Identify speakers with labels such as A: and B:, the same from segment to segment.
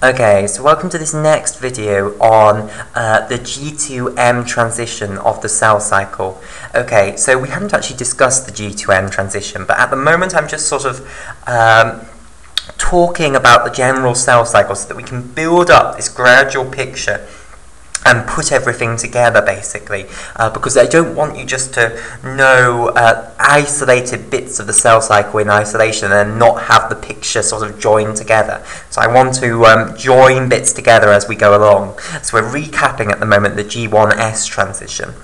A: Okay, so welcome to this next video on uh, the G2M transition of the cell cycle. Okay, so we haven't actually discussed the G2M transition, but at the moment I'm just sort of um, talking about the general cell cycle so that we can build up this gradual picture and put everything together basically uh, because I don't want you just to know uh, isolated bits of the cell cycle in isolation and not have the picture sort of joined together. So I want to um, join bits together as we go along. So we're recapping at the moment the G1S transition.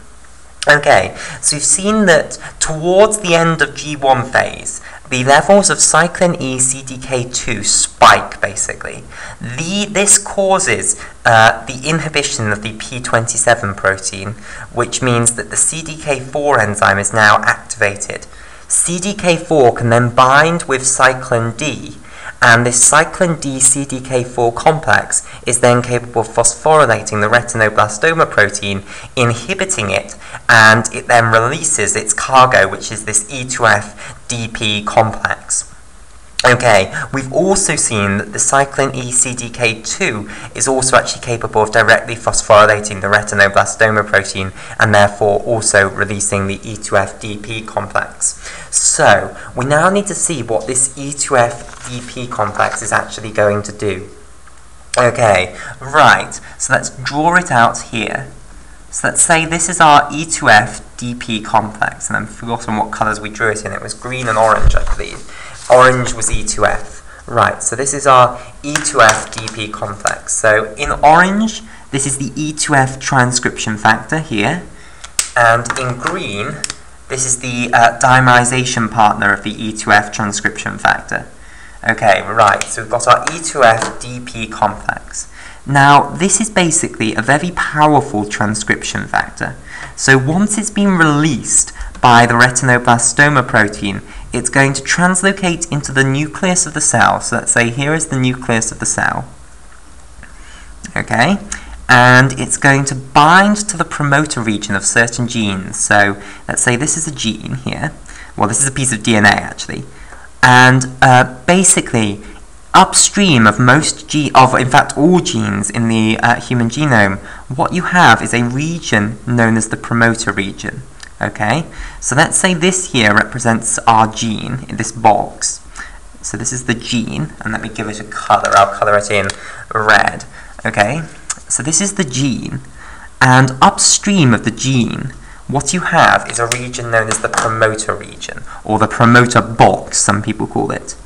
A: Okay, so you've seen that towards the end of G1 phase, the levels of cyclin E CDK2 spike basically. The, this causes uh, the inhibition of the P27 protein, which means that the CDK4 enzyme is now activated. CDK4 can then bind with cyclin D and this cyclin D CDK4 complex is then capable of phosphorylating the retinoblastoma protein, inhibiting it, and it then releases its cargo, which is this E2F DP complex. Okay, we've also seen that the cyclin ECDK2 is also actually capable of directly phosphorylating the retinoblastoma protein and therefore also releasing the E2F-DP complex. So, we now need to see what this E2F-DP complex is actually going to do. Okay, right, so let's draw it out here. So let's say this is our E2F DP complex, and I've forgotten what colours we drew it in. It was green and orange, I believe. Orange was E2F. Right, so this is our E2F DP complex. So in orange, this is the E2F transcription factor here. And in green, this is the uh, dimerization partner of the E2F transcription factor. Okay, right, so we've got our E2F DP complex. Now, this is basically a very powerful transcription factor. So once it's been released by the retinoblastoma protein, it's going to translocate into the nucleus of the cell. So let's say here is the nucleus of the cell. Okay, and it's going to bind to the promoter region of certain genes. So let's say this is a gene here. Well, this is a piece of DNA actually. And uh, basically, upstream of most ge of in fact all genes in the uh, human genome, what you have is a region known as the promoter region. Okay, so let's say this here represents our gene in this box. So this is the gene, and let me give it a color. I'll color it in red. Okay, so this is the gene, and upstream of the gene, what you have is a region known as the promoter region, or the promoter box, some people call it.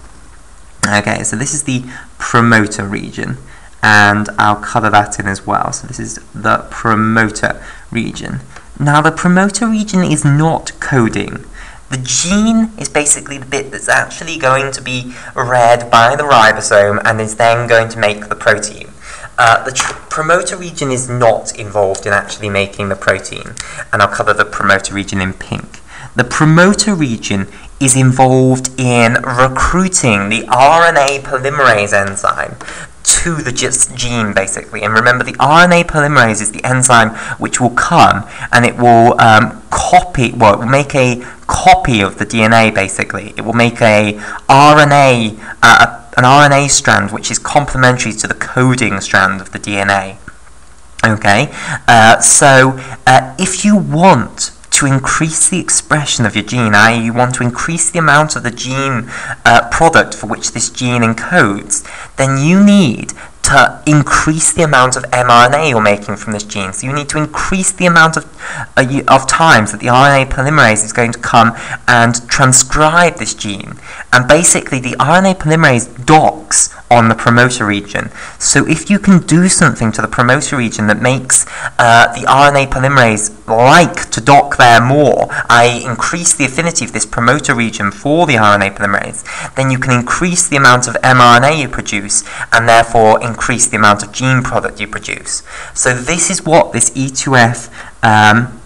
A: Okay, so this is the promoter region, and I'll color that in as well. So this is the promoter region. Now the promoter region is not coding. The gene is basically the bit that's actually going to be read by the ribosome and is then going to make the protein. Uh, the promoter region is not involved in actually making the protein, and I'll cover the promoter region in pink. The promoter region is involved in recruiting the RNA polymerase enzyme to the gene basically. And remember, the RNA polymerase is the enzyme which will come and it will um, copy, well, it will make a copy of the DNA basically. It will make a RNA, uh, an RNA strand which is complementary to the coding strand of the DNA. Okay, uh, so uh, if you want to increase the expression of your gene, i.e. you want to increase the amount of the gene uh, product for which this gene encodes, then you need to increase the amount of mRNA you're making from this gene. So you need to increase the amount of, uh, of times that the RNA polymerase is going to come and transcribe this gene. And basically the RNA polymerase docks on the promoter region. So if you can do something to the promoter region that makes uh, the RNA polymerase like to dock there more, i.e. increase the affinity of this promoter region for the RNA polymerase, then you can increase the amount of mRNA you produce and therefore increase the amount of gene product you produce. So this is what this E2F um,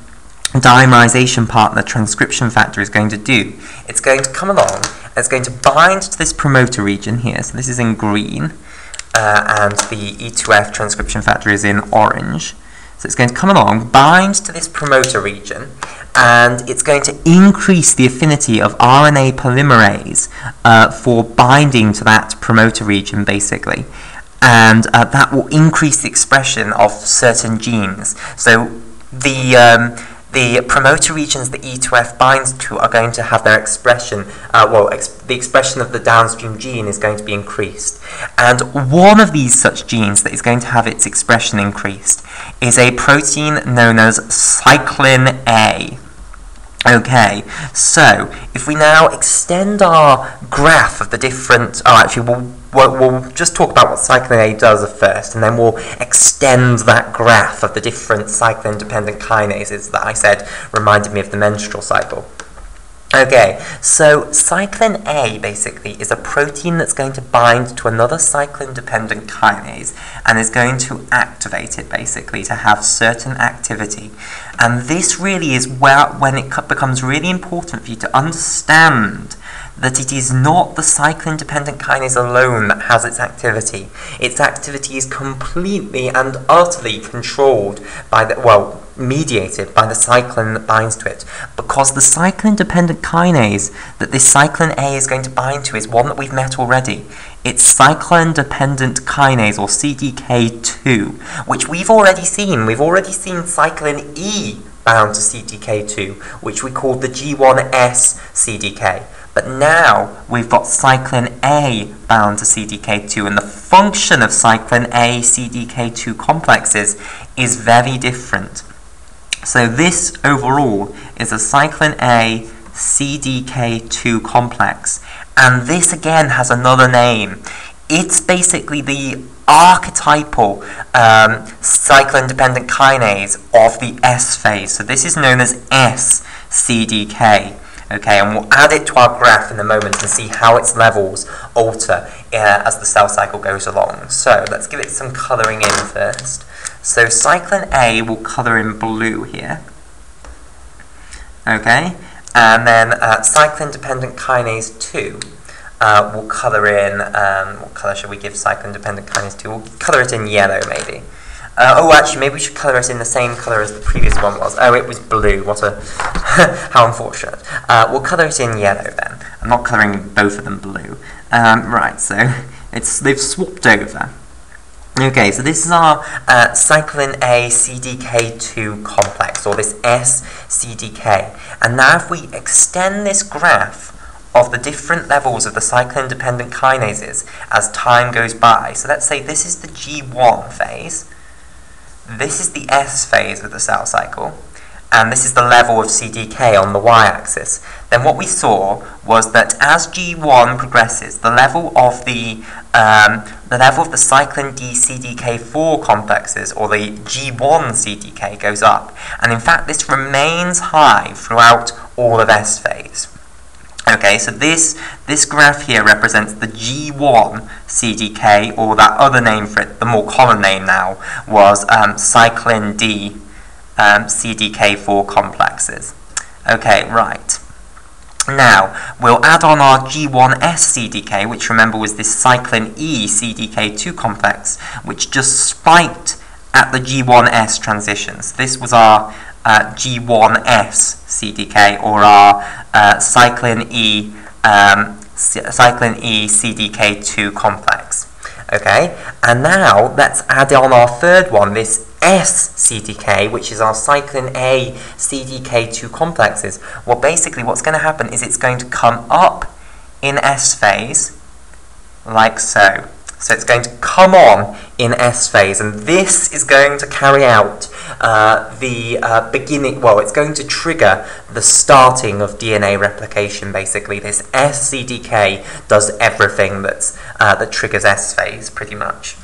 A: dimerization partner transcription factor is going to do. It's going to come along it's going to bind to this promoter region here. So this is in green, uh, and the E2F transcription factor is in orange. So it's going to come along, bind to this promoter region, and it's going to increase the affinity of RNA polymerase uh, for binding to that promoter region, basically. And uh, that will increase the expression of certain genes. So the um, the promoter regions that E2F binds to are going to have their expression, uh, well, ex the expression of the downstream gene is going to be increased. And one of these such genes that is going to have its expression increased is a protein known as cyclin A. Okay, so if we now extend our graph of the different, oh actually we'll, we'll, we'll, just talk about what cyclin A does first and then we'll extend that graph of the different cyclin-dependent kinases that I said reminded me of the menstrual cycle. Okay, so cyclin A basically is a protein that's going to bind to another cyclin-dependent kinase and is going to activate it basically to have certain activity. And this really is where when it becomes really important for you to understand that it is not the cyclin-dependent kinase alone that has its activity. Its activity is completely and utterly controlled by the, well, mediated by the cyclin that binds to it. Because the cyclin-dependent kinase that this cyclin A is going to bind to is one that we've met already. It's cyclin-dependent kinase, or CDK2, which we've already seen. We've already seen cyclin E bound to CDK2, which we called the G1S CDK. But now we've got cyclin A bound to CDK2, and the function of cyclin A CDK2 complexes is very different. So this overall is a cyclin A CDK2 complex, and this again has another name. It's basically the archetypal um, cyclin-dependent kinase of the S phase. So this is known as S-CDK. Okay, and we'll add it to our graph in a moment and see how its levels alter uh, as the cell cycle goes along. So let's give it some colouring in first. So cyclin A will colour in blue here. Okay, and then uh, cyclin-dependent kinase 2 uh, will colour in, um, what colour should we give cyclin-dependent kinase 2? We'll colour it in yellow maybe. Uh, oh, actually, maybe we should colour it in the same colour as the previous one was. Oh, it was blue. What a... how unfortunate. Uh, we'll colour it in yellow then. I'm not colouring both of them blue. Um, right, so it's they've swapped over. Okay, so this is our uh, cyclin A CDK2 complex, or this S-CDK. And now if we extend this graph of the different levels of the cyclin-dependent kinases as time goes by, so let's say this is the G1 phase, this is the S phase of the cell cycle, and this is the level of CDK on the y-axis, then what we saw was that as G1 progresses, the level of the um, the level of the cyclin D CDK4 complexes, or the G1 CDK, goes up. And in fact, this remains high throughout all of S phase. Okay, so this, this graph here represents the G1 CDK, or that other name for it, the more common name now, was um, cyclin D um, CDK4 complexes. Okay, right. Now, we'll add on our G1S CDK, which remember was this cyclin E CDK2 complex, which just spiked at the G1S transitions. This was our uh, G1S CDK, or our uh, cyclin E um, cyclin E CDK2 complex. Okay, and now let's add on our third one, this S-CDK, which is our cyclin A CDK2 complexes, well basically what's going to happen is it's going to come up in S phase, like so. So it's going to come on in S phase, and this is going to carry out uh, the uh, beginning, well, it's going to trigger the starting of DNA replication, basically. This S-CDK does everything that's, uh, that triggers S phase, pretty much.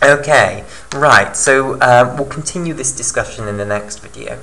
A: Okay, right, so uh, we'll continue this discussion in the next video.